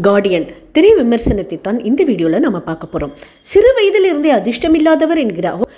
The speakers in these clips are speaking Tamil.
கார்டியன் திரை விமர்சனத்தை தான் இந்த வீடியோவில் நம்ம பார்க்க போகிறோம் சிறு வயதிலிருந்தே அதிர்ஷ்டமில்லாதவர் என்கிற அவ-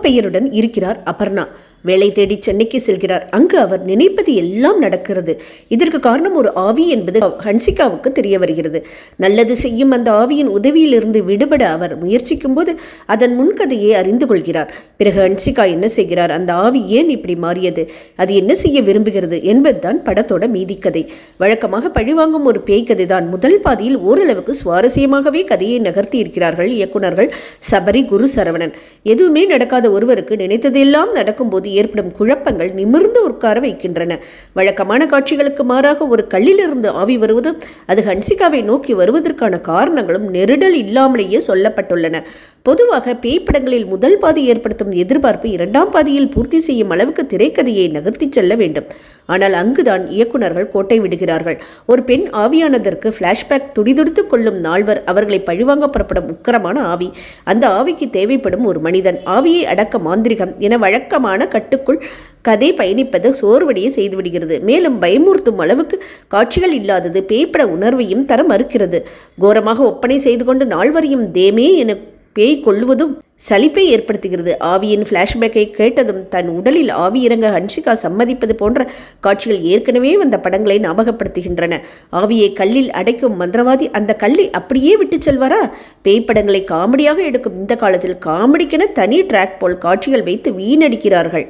பெயருடன் இருக்கிறார் அபர்ணா. வேலை தேடி சென்னைக்கு செல்கிறார். அங்கு அவர் நினைப்பது எல்லாம் நடக்கிறது. இதற்கு காரணம் ஒரு ஆவி என்பது ஹன்சிகாவுக்கு தெரிய வருகிறது. நல்லது செய்யும் அந்த ஆவியின் உதவியிலிருந்து விடுபட அவர் முயற்சிக்கும் போது அதன் முன்கதையை அறிந்து கொள்கிறார். பிறகு ஹன்சிகா என்ன செய்கிறார்? அந்த ஆவி ஏன் இப்படி மாறியது? அது என்ன செய்ய விரும்புகிறது என்பதுதான் படத்தோட மீதி கதை. வழக்கமாக பழிவாங்கும் ஒரு பேய் கதை தான் முதல் பாதியில் ஓரளவுக்கு சுவாரஸ்யமாகவே கதையை நகர்த்தி இருக்கிறார்கள் இயக்குநர்கள் சபரி குரு சரவணன். எதுவுமே நடக்காத ஒருவருக்கு நினைத்ததெல்லாம் நடக்கும்போது ஏற்படும் குழப்பங்கள் நிமிர்ந்து உட்கார வைக்கின்றன. வழக்கமான காட்சிகளுக்கு மாறாக ஒரு கல்லிலிருந்து ஆவி வருவதும் அது ஹன்சிகாவை நோக்கி வருவதற்கான காரணங்களும் நெருடல் இல்லாமலேயே சொல்லப்பட்டுள்ளன. பொதுவாக பேய் படங்களில் முதல் பாதி ஏற்படுத்தும் எதிர்பார்ப்பு இரண்டாம் பாதியில் பூர்த்தி செய்யும் அளவுக்கு திரைக்கதையை நகர்த்திச் செல்ல வேண்டும். ஆனால் அங்குதான் இயக்குநர்கள் கோட்டை விடுகிறார்கள். ஒரு பெண் ஆவியானதற்கு ஃப்ளாஷ்பேக் துடிதுடித்துக் கொள்ளும் நால்வர் அவர்களை பழிவாங்க புறப்படும் உக்கரமான ஆவி. அந்த ஆவிக்கு தேவைப்படும் ஒரு மனிதன். ஆவியை அடக்க மாந்திரிகம் என வழக்கமான கட்டுக்குள் கதை பயணிப்பது சோர்வடைய செய்துவிடுகிறது. மேலும் பயமுறுத்தும் அளவுக்கு காட்சிகள் இல்லாதது பேய்ப்பட உணர்வையும் தர மறுக்கிறது. கோரமாக ஒப்பனை செய்து கொண்டு நால்வரையும் தேமே என பேய் கொள்வதும் சலிப்பை ஏற்படுத்துகிறது. ஆவியின் ஃப்ளாஷ்பேக்கை கேட்டதும் தன் உடலில் ஆவி இறங்க ஹன்ஷிகா சம்மதிப்பது போன்ற காட்சிகள் ஏற்கனவே வந்த படங்களை ஞாபகப்படுத்துகின்றன. ஆவியை கல்லில் அடைக்கும் மந்திரவாதி அந்த கல்லை அப்படியே விட்டுச் செல்வாரா? பேய் படங்களை காமெடியாக எடுக்கும் இந்த காலத்தில் காமெடிக்கென தனி ட்ராக் போல் காட்சிகள் வைத்து வீணடிக்கிறார்கள்.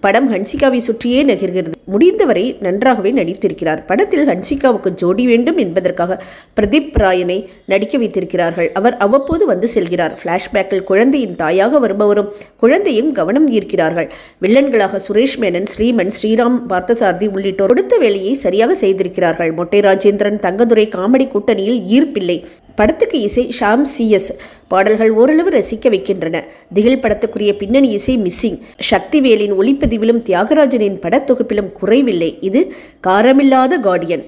படம் ஹன்சிகாவை சுற்றியே நகர்கிறது முடிந்தவரை நன்றாகவே நடித்திருக்கிறார். படத்தில் ஹன்சிகாவுக்கு ஜோடி வேண்டும் என்பதற்காக பிரதீப் ராயனை நடிக்க வைத்திருக்கிறார்கள். அவர் அவ்வப்போது வந்து செல்கிறார். ஃப்ளாஷ்பேக்கில் குழந்தையின் தாயாக வருபவரும் குழந்தையும் கவனம் ஈர்க்கிறார்கள். வில்லன்களாக சுரேஷ் மேனன் ஸ்ரீமன் ஸ்ரீராம் பார்த்தசாரதி உள்ளிட்டோர் கொடுத்த வேலையை சரியாக செய்திருக்கிறார்கள். மொட்டை ராஜேந்திரன் தங்கதுரை காமெடி கூட்டணியில் ஈர்ப்பில்லை. படத்துக்கு இசை ஷாம் சிஎஸ் பாடல்கள் ஓரளவு ரசிக்க வைக்கின்றன. திகில் படத்துக்குரிய பின்னணி இசை மிஸ்ஸிங். சக்திவேலின் ஒளிப்பதிவிலும் தியாகராஜனின் படத்தொகுப்பிலும் குறைவில்லை. இது காரமில்லாத கார்டியன்.